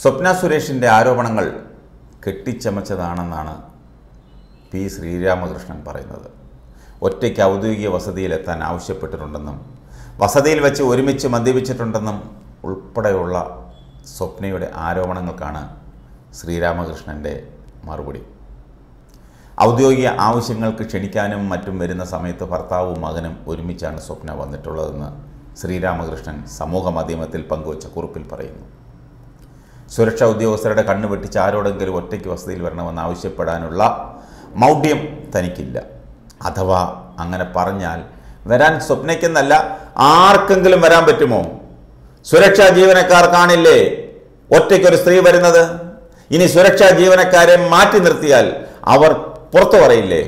സ്വപ്ന സുരേഷിന്റെ ആരോപണങ്ങൾ കെട്ടിച്ചമച്ചതാണെന്നാണ് പി ശ്രീരാമകൃഷ്ണൻ പറയുന്നത്. ഒറ്റയ്ക്ക് ഔദ്യോഗിക വസതിയിലെത്താൻ ആവശ്യപ്പെട്ടിട്ടുണ്ടെന്നും വസതിയിൽ വെച്ച് ഒരുമിച്ച് മദ്യപിച്ചിട്ടുണ്ടെന്നും ഉൾപ്പെടെയുള്ള സ്വപ്നയുടെ ആരോപണങ്ങൾക്കാണ് ശ്രീരാമകൃഷ്ണന്റെ മറുപടി. ഔദ്യോഗിക ആവശ്യങ്ങൾക്ക് ക്ഷണിക്കാനും മറ്റും വരുന്ന സമയത്ത് ഭർത്താവും മകനും ഒരുമിച്ചാണ് സ്വപ്ന വന്നിട്ടുള്ളതെന്ന് ശ്രീരാമകൃഷ്ണൻ സമൂഹ മാധ്യമത്തിൽ പങ്കുവച്ച കുറിപ്പിൽ പറയുന്നു. സുരക്ഷാ ഉദ്യോഗസ്ഥരുടെ കണ്ണു വെട്ടിച്ച് ആരോടെങ്കിലും ഒറ്റയ്ക്ക് വസതിയിൽ വരണമെന്ന് ആവശ്യപ്പെടാനുള്ള മൗഢ്യം തനിക്കില്ല. അഥവാ അങ്ങനെ പറഞ്ഞാൽ വരാൻ സ്വപ്നയ്ക്കെന്നല്ല ആർക്കെങ്കിലും വരാൻ പറ്റുമോ? സുരക്ഷാ ജീവനക്കാർ കാണില്ലേ? ഒറ്റയ്ക്കൊരു സ്ത്രീ വരുന്നത്. ഇനി സുരക്ഷാ ജീവനക്കാരെ മാറ്റി നിർത്തിയാൽ അവർ പുറത്തു പറയില്ലേ?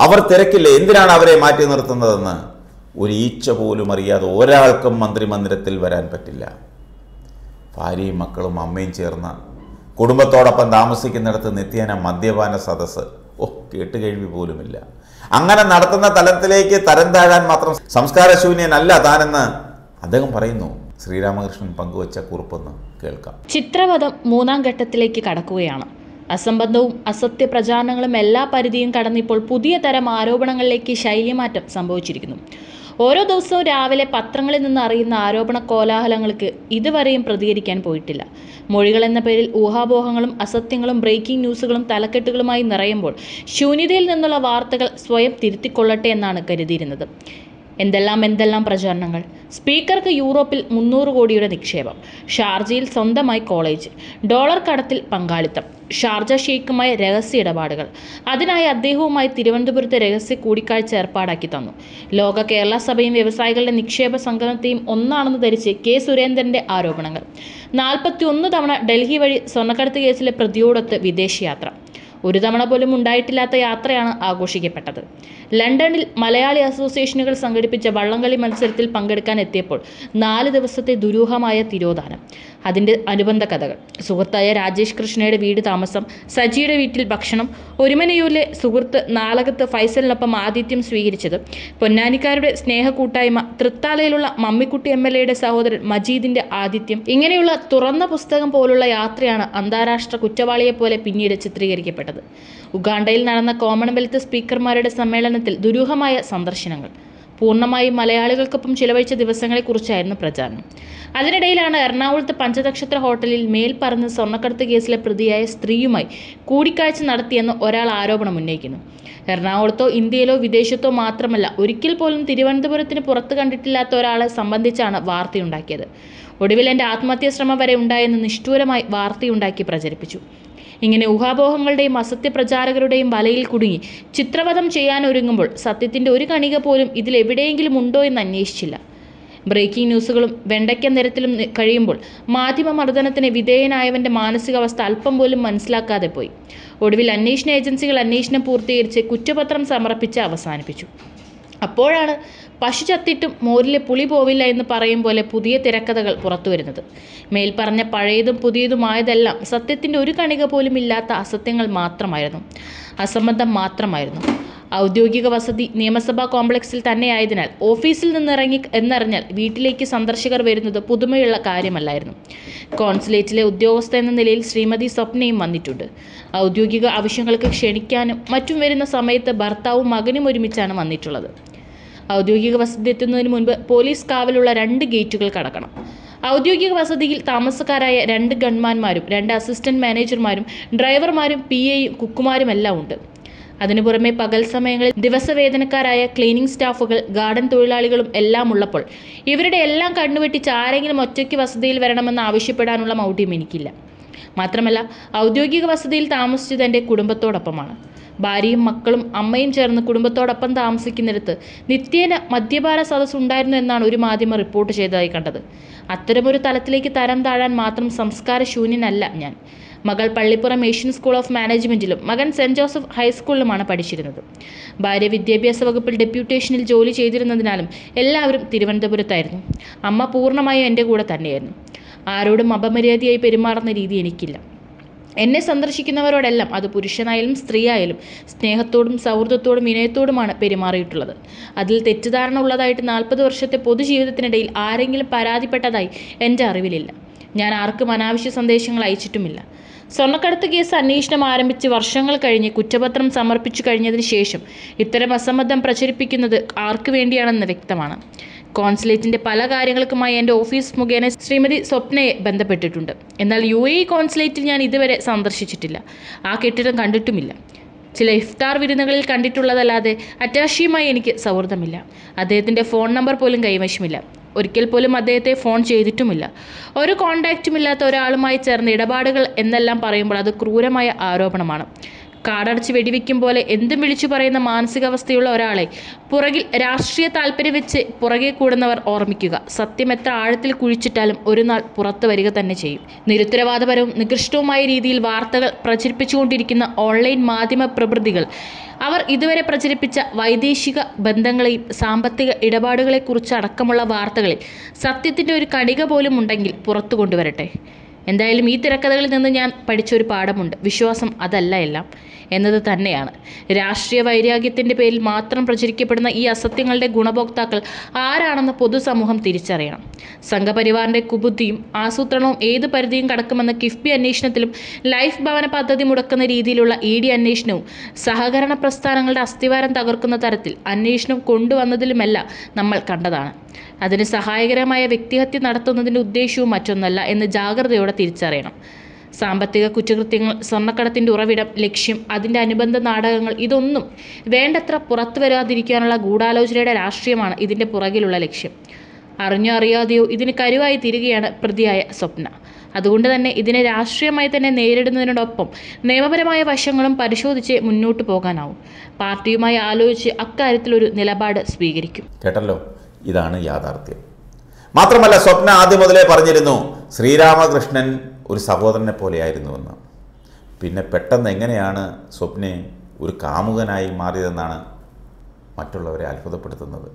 അവർ തിരക്കില്ലേ? എന്തിനാണ് അവരെ മാറ്റി നിർത്തുന്നതെന്ന്? ഒരു ഈച്ച പോലും അറിയാതെ ഒരാൾക്കും മന്ത്രിമന്ദിരത്തിൽ വരാൻ പറ്റില്ല. ഭാര്യയും മക്കളും അമ്മയും ചേർന്ന് കുടുംബത്തോടൊപ്പം താമസിക്കുന്നിടത്ത് നിത്യേന മദ്യപാന സദസ്സ്. ഓ കേട്ടുകേഴ്വി പോലുമില്ല. അങ്ങനെ നടത്തുന്ന തലത്തിലേക്ക് തരം താഴാൻ മാത്രം സംസ്കാരശൂന്യനല്ല താനെന്ന് അദ്ദേഹം പറയുന്നു. ശ്രീരാമകൃഷ്ണൻ പങ്കുവച്ച കുറിപ്പൊന്ന് കേൾക്കാം. ചിത്രവധം മൂന്നാം ഘട്ടത്തിലേക്ക് കടക്കുകയാണ്. അസംബന്ധവും അസത്യ പ്രചാരണങ്ങളും എല്ലാ പരിധിയും കടന്നിപ്പോൾ പുതിയ തരം ആരോപണങ്ങളിലേക്ക് ശൈലിമാറ്റം സംഭവിച്ചിരിക്കുന്നു. ഓരോ ദിവസവും രാവിലെ പത്രങ്ങളിൽ നിന്ന് അറിയുന്ന ആരോപണ കോലാഹലങ്ങൾക്ക് ഇതുവരെയും പ്രതികരിക്കാൻ പോയിട്ടില്ല. മൊഴികൾ എന്ന പേരിൽ ഊഹാപോഹങ്ങളും അസത്യങ്ങളും ബ്രേക്കിംഗ് ന്യൂസുകളും തലക്കെട്ടുകളുമായി നിറയുമ്പോൾ ശൂന്യതയിൽ നിന്നുള്ള വാർത്തകൾ സ്വയം തിരുത്തിക്കൊള്ളട്ടെ എന്നാണ് കരുതിയിരുന്നത്. എന്തെല്ലാം എന്തെല്ലാം പ്രചാരണങ്ങൾ? സ്പീക്കർക്ക് യൂറോപ്പിൽ മുന്നൂറ് കോടിയുടെ നിക്ഷേപം. ഷാർജയിൽ സ്വന്തമായി കോളേജ്. ഡോളർ കടത്തിൽ പങ്കാളിത്തം. ഷാർജ ഷെയ്ഖുമായി രഹസ്യ ഇടപാടുകൾ. അതിനായി അദ്ദേഹവുമായി തിരുവനന്തപുരത്ത് രഹസ്യ കൂടിക്കാഴ്ച ഏർപ്പാടാക്കി തന്നു. ലോക കേരള സഭയും വ്യവസായികളുടെ നിക്ഷേപ സംഗമത്തെയും ഒന്നാണെന്ന് ധരിച്ച് കെ സുരേന്ദ്രന്റെ ആരോപണങ്ങൾ. നാൽപ്പത്തി ഒന്ന് തവണ ഡൽഹി വഴി സ്വർണക്കടത്ത് കേസിലെ പ്രതിയോടൊത്ത് വിദേശയാത്ര. ഒരു തവണ പോലും ഉണ്ടായിട്ടില്ലാത്ത യാത്രയാണ് ആഘോഷിക്കപ്പെട്ടത്. ലണ്ടനിൽ മലയാളി അസോസിയേഷനുകൾ സംഘടിപ്പിച്ച വള്ളംകളി മത്സരത്തിൽ പങ്കെടുക്കാൻ എത്തിയപ്പോൾ നാല് ദിവസത്തെ ദുരൂഹമായ തിരോധാനം. അതിന്റെ അനുബന്ധ കഥകൾ. സുഹൃത്തായ രാജേഷ് കൃഷ്ണയുടെ വീട് താമസം സജിയുടെ വീട്ടിൽ ഭക്ഷണം ഒരുമനയൂരിലെ സുഹൃത്ത് നാളകത്ത് ഫൈസലിനൊപ്പം ആതിഥ്യം സ്വീകരിച്ചത് പൊന്നാനിക്കാരുടെ സ്നേഹ കൂട്ടായ്മ തൃത്താലയിലുള്ള മമ്മിക്കുട്ടി എം എൽ എയുടെ സഹോദരൻ മജീദിന്റെ ആതിഥ്യം ഇങ്ങനെയുള്ള തുറന്ന പുസ്തകം പോലുള്ള യാത്രയാണ് അന്താരാഷ്ട്ര കുറ്റവാളിയെ പോലെ പിന്നീട് ചിത്രീകരിക്കപ്പെട്ടത്. ഉഗാണ്ടയിൽ നടന്ന കോമൺവെൽത്ത് സ്പീക്കർമാരുടെ സമ്മേളനത്തിൽ ദുരൂഹമായ സന്ദർശനങ്ങൾ. പൂർണമായും മലയാളികൾക്കൊപ്പം ചിലവഴിച്ച ദിവസങ്ങളെക്കുറിച്ചായിരുന്നു പ്രചാരണം. അതിനിടയിലാണ് എറണാകുളത്ത് പഞ്ചനക്ഷത്ര ഹോട്ടലിൽ മേൽ പറഞ്ഞ സ്വർണക്കടത്ത് കേസിലെ പ്രതിയായ സ്ത്രീയുമായി കൂടിക്കാഴ്ച നടത്തിയെന്ന് ഒരാൾ ആരോപണം ഉന്നയിക്കുന്നു. എറണാകുളത്തോ ഇന്ത്യയിലോ വിദേശത്തോ മാത്രമല്ല ഒരിക്കൽ പോലും തിരുവനന്തപുരത്തിന് പുറത്ത് കണ്ടിട്ടില്ലാത്ത ഒരാളെ സംബന്ധിച്ചാണ് വാർത്തയുണ്ടാക്കിയത്. ഒടുവിൽ എന്റെ ആത്മഹത്യാ ശ്രമം വരെ ഉണ്ടായെന്ന് നിഷ്ഠൂരമായി വാർത്തയുണ്ടാക്കി പ്രചരിപ്പിച്ചു. ഇങ്ങനെ ഊഹാപോഹങ്ങളുടെയും അസത്യപ്രചാരകരുടെയും വലയിൽ കുടുങ്ങി ചിത്രവധം ചെയ്യാൻ ഒരുങ്ങുമ്പോൾ സത്യത്തിന്റെ ഒരു കണിക പോലും ഇതിൽ എവിടെയെങ്കിലും ഉണ്ടോ എന്ന് അന്വേഷിച്ചില്ല. ബ്രേക്കിംഗ് ന്യൂസുകളും വെണ്ടയ്ക്ക നിരത്തിലും കഴിയുമ്പോൾ മാധ്യമ മർദ്ദനത്തിന് വിധേയനായവന്റെ മാനസികാവസ്ഥ അല്പം പോലും മനസ്സിലാക്കാതെ പോയി. ഒടുവിൽ അന്വേഷണ ഏജൻസികൾ അന്വേഷണം പൂർത്തീകരിച്ച് കുറ്റപത്രം സമർപ്പിച്ച് അവസാനിപ്പിച്ചു. അപ്പോഴാണ് പശു ചത്തിട്ടും മോരിലെ പുളി പോവില്ല എന്ന് പറയും പോലെ പുതിയ തിരക്കഥകൾ പുറത്തു വരുന്നത് മേൽപ്പറഞ്ഞ പഴയതും പുതിയതുമായതെല്ലാം സത്യത്തിന്റെ ഒരു കണിക പോലും ഇല്ലാത്ത അസത്യങ്ങൾ മാത്രമായിരുന്നു. അസംബന്ധം മാത്രമായിരുന്നു. ഔദ്യോഗിക വസതി നിയമസഭാ കോംപ്ലക്സിൽ തന്നെയായതിനാൽ ഓഫീസിൽ നിന്നിറങ്ങി എന്നറിഞ്ഞാൽ വീട്ടിലേക്ക് സന്ദർശകർ വരുന്നത് പുതുമയുള്ള കാര്യമല്ലായിരുന്നു. കോൺസുലേറ്റിലെ ഉദ്യോഗസ്ഥ എന്ന നിലയിൽ ശ്രീമതി സ്വപ്നയും വന്നിട്ടുണ്ട്. ഔദ്യോഗിക ആവശ്യങ്ങൾക്ക് ക്ഷണിക്കാനും മറ്റും വരുന്ന സമയത്ത് ഭർത്താവും മകനും ഒരുമിച്ചാണ് വന്നിട്ടുള്ളത്. ഔദ്യോഗിക വസതി എത്തുന്നതിന് മുൻപ് പോലീസ് കാവലുള്ള രണ്ട് ഗേറ്റുകൾ കടക്കണം. ഔദ്യോഗിക വസതിയിൽ താമസക്കാരായ രണ്ട് ഗൺമാന്മാരും രണ്ട് അസിസ്റ്റന്റ് മാനേജർമാരും ഡ്രൈവർമാരും പി എയും കുക്കുമാരും എല്ലാം ഉണ്ട്. അതിനു പുറമെ പകൽ സമയങ്ങളിൽ ദിവസവേതനക്കാരായ ക്ലീനിംഗ് സ്റ്റാഫുകൾ ഗാർഡൻ തൊഴിലാളികളും എല്ലാം ഉള്ളപ്പോൾ ഇവരുടെ എല്ലാം കണ്ണുവെട്ടിച്ച് ആരെങ്കിലും ഒറ്റയ്ക്ക് വസതിയിൽ വരണമെന്ന് ആവശ്യപ്പെടാനുള്ള മൗഢ്യം എനിക്കില്ല. മാത്രമല്ല ഔദ്യോഗിക വസതിയിൽ താമസിച്ചത് എന്റെ കുടുംബത്തോടൊപ്പമാണ്. ഭാര്യയും മക്കളും അമ്മയും ചേർന്ന് കുടുംബത്തോടൊപ്പം താമസിക്കുന്നിടത്ത് നിത്യേന മദ്യപാന സദസ് ഉണ്ടായിരുന്നു എന്നാണ് ഒരു മാധ്യമം റിപ്പോർട്ട് ചെയ്തതായി കണ്ടത്. അത്തരമൊരു തലത്തിലേക്ക് തരം താഴാൻ മാത്രം സംസ്കാര ശൂന്യനല്ല ഞാൻ. മകൾ പള്ളിപ്പുറം ഏഷ്യൻ സ്കൂൾ ഓഫ് മാനേജ്മെന്റിലും മകൻ സെന്റ് ജോസഫ് ഹൈസ്കൂളിലുമാണ് പഠിച്ചിരുന്നത്. ഭാര്യ വിദ്യാഭ്യാസ വകുപ്പിൽ ഡെപ്യൂട്ടേഷനിൽ ജോലി ചെയ്തിരുന്നതിനാലും എല്ലാവരും തിരുവനന്തപുരത്തായിരുന്നു. അമ്മ പൂർണമായും എന്റെ കൂടെ തന്നെയായിരുന്നു. ആരോടും അപമര്യാദയായി പെരുമാറുന്ന രീതി എനിക്കില്ല. എന്നെ സന്ദർശിക്കുന്നവരോടെല്ലാം അത് പുരുഷനായാലും സ്ത്രീയായാലും സ്നേഹത്തോടും സൗഹൃദത്തോടും വിനയത്തോടുമാണ് പെരുമാറിയിട്ടുള്ളത്. അതിൽ തെറ്റിദ്ധാരണ ഉള്ളതായിട്ട് നാൽപ്പത് വർഷത്തെ പൊതുജീവിതത്തിനിടയിൽ ആരെങ്കിലും പരാതിപ്പെട്ടതായി എന്റെ അറിവിലില്ല. ഞാൻ ആർക്കും അനാവശ്യ സന്ദേശങ്ങൾ അയച്ചിട്ടുമില്ല. സ്വർണക്കടത്ത് കേസ് അന്വേഷണം ആരംഭിച്ച് വർഷങ്ങൾ കഴിഞ്ഞ് കുറ്റപത്രം സമർപ്പിച്ചു കഴിഞ്ഞതിന് ശേഷം ഇത്തരം അസംബന്ധം പ്രചരിപ്പിക്കുന്നത് ആർക്കു വേണ്ടിയാണെന്ന് വ്യക്തമാണ്. കോൺസുലേറ്റിന്റെ പല കാര്യങ്ങൾക്കുമായി എന്റെ ഓഫീസ് മുഖേന ശ്രീമതി സ്വപ്നയെ ബന്ധപ്പെട്ടിട്ടുണ്ട്. എന്നാൽ യു എ കോൺസുലേറ്റിൽ ഞാൻ ഇതുവരെ സന്ദർശിച്ചിട്ടില്ല. ആ കെട്ടിടം കണ്ടിട്ടുമില്ല. ചില ഇഫ്താർ വിരുന്നുകളിൽ കണ്ടിട്ടുള്ളതല്ലാതെ അറ്റാഷിയുമായി എനിക്ക് സൗഹൃദമില്ല. അദ്ദേഹത്തിന്റെ ഫോൺ നമ്പർ പോലും കൈവശമില്ല. ഒരിക്കൽ പോലും അദ്ദേഹത്തെ ഫോൺ ചെയ്തിട്ടുമില്ല. ഒരു കോൺടാക്റ്റും ഇല്ലാത്ത ഒരാളുമായി ചേർന്ന് ഇടപാടുകൾ എന്നെല്ലാം പറയുമ്പോൾ അത് ക്രൂരമായ ആരോപണമാണ്. കാടടച്ച് വെടിവെക്കും പോലെ എന്തും വിളിച്ചു പറയുന്ന മാനസികാവസ്ഥയുള്ള ഒരാളെ പുറകിൽ രാഷ്ട്രീയ താല്പര്യം വെച്ച് പുറകെ കൂടുന്നവർ ഓർമ്മിക്കുക. സത്യം എത്ര ആഴത്തിൽ കുഴിച്ചിട്ടാലും ഒരു നാൾ പുറത്തു വരിക തന്നെ ചെയ്യും. നിരുത്തരവാദപരവും നികൃഷ്ടവുമായ രീതിയിൽ വാർത്തകൾ പ്രചരിപ്പിച്ചുകൊണ്ടിരിക്കുന്ന ഓൺലൈൻ മാധ്യമ പ്രവൃത്തികൾ അവർ ഇതുവരെ പ്രചരിപ്പിച്ച വൈദേശിക ബന്ധങ്ങളെയും സാമ്പത്തിക ഇടപാടുകളെക്കുറിച്ച് അടക്കമുള്ള വാർത്തകളിൽ സത്യത്തിന്റെ ഒരു കണിക പോലും ഉണ്ടെങ്കിൽ പുറത്തു കൊണ്ടുവരട്ടെ. എന്തായാലും ഈ തിരക്കഥകളിൽ നിന്ന് ഞാൻ പഠിച്ചൊരു പാഠമുണ്ട്. വിശ്വാസം അതല്ല എല്ലാം. എന്നത് തന്നെയാണ്. രാഷ്ട്രീയ വൈരാഗ്യത്തിന്റെ പേരിൽ മാത്രം പ്രചരിക്കപ്പെടുന്ന ഈ അസത്യങ്ങളുടെ ഗുണഭോക്താക്കൾ ആരാണെന്ന് പൊതുസമൂഹം തിരിച്ചറിയണം. സംഘപരിവാറിന്റെ കുബുദ്ധിയും ആസൂത്രണവും ഏത് പരിധിയും കടക്കുമെന്ന കിഫ്ബി അന്വേഷണത്തിലും ലൈഫ് ഭവന പദ്ധതി മുടക്കുന്ന രീതിയിലുള്ള ഇ ഡി അന്വേഷണവും സഹകരണ പ്രസ്ഥാനങ്ങളുടെ അസ്ഥിവാരം തകർക്കുന്ന തരത്തിൽ അന്വേഷണം കൊണ്ടുവന്നതിലുമെല്ലാം നമ്മൾ കണ്ടതാണ്. അതിന് സഹായകരമായ വ്യക്തിഹത്യ നടത്തുന്നതിന്റെ ഉദ്ദേശവും മറ്റൊന്നല്ല എന്ന് ജാഗ്രതയോടെ തിരിച്ചറിയണം. സാമ്പത്തിക കുറ്റകൃത്യങ്ങൾ സ്വർണക്കടത്തിന്റെ ഉറവിടം ലക്ഷ്യം അതിന്റെ അനുബന്ധ നാടകങ്ങൾ ഇതൊന്നും വേണ്ടത്ര പുറത്തു വരാതിരിക്കാനുള്ള ഗൂഢാലോചനയുടെ രാഷ്ട്രീയമാണ് ഇതിന്റെ പുറകിലുള്ള ലക്ഷ്യം. അറിഞ്ഞോ അറിയാതെയോ ഇതിന് കരുവായി തീരുകയാണ് പ്രതിയായ സ്വപ്ന. അതുകൊണ്ട് തന്നെ ഇതിനെ രാഷ്ട്രീയമായി തന്നെ നേരിടുന്നതിനോടൊപ്പം നിയമപരമായ വശങ്ങളും പരിശോധിച്ച് മുന്നോട്ട് പോകാനാവും. പാർട്ടിയുമായി ആലോചിച്ച് അക്കാര്യത്തിലൊരു നിലപാട് സ്വീകരിക്കും. കേട്ടല്ലോ? ഇതാണ് യാഥാർത്ഥ്യം. മാത്രമല്ല സ്വപ്ന ആദ്യം മുതലേ പറഞ്ഞിരുന്നു ശ്രീരാമകൃഷ്ണൻ ഒരു സഹോദരനെ പോലെയായിരുന്നുവെന്ന് പിന്നെ പെട്ടെന്ന് എങ്ങനെയാണ് സ്വപ്നെ ഒരു കാമുകനായി മാറിയതെന്നാണ് മറ്റുള്ളവരെ അത്ഭുതപ്പെടുത്തുന്നത്?